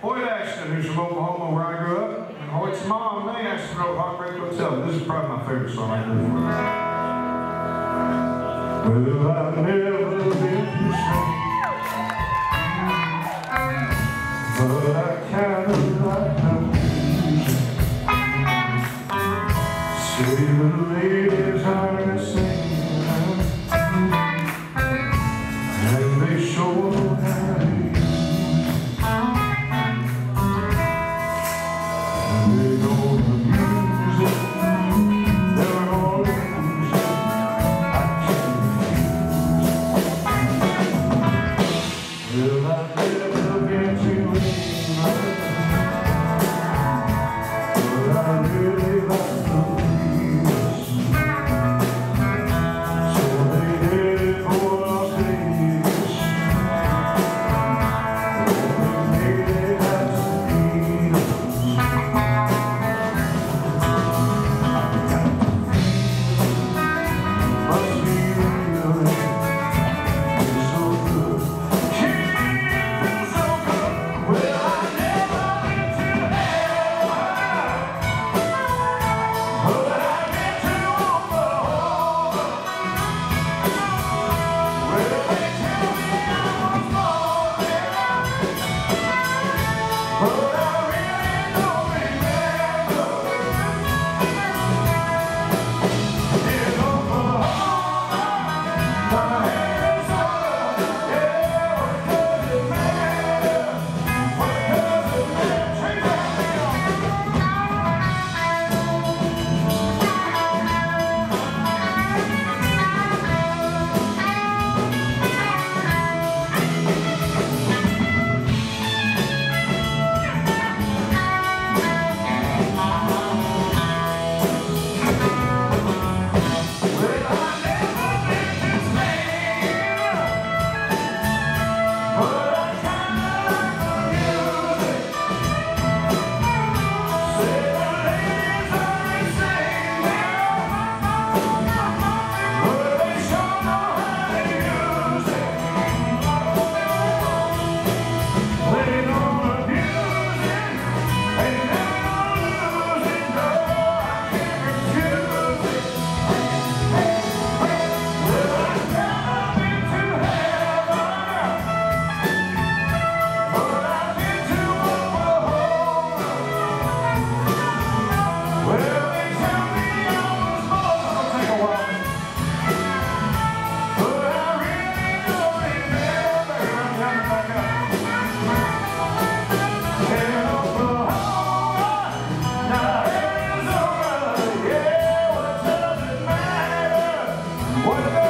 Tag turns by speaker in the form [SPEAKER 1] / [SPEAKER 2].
[SPEAKER 1] Hoyt Axton, who's from Oklahoma, where I grew up, and Hoyt's mom, Mae Axton, wrote Heartbreak Hotel. This is probably my favorite song I ever Well, I've never been to but I kind of like how music. Say the ladies are singing, and they sure but 啊。What about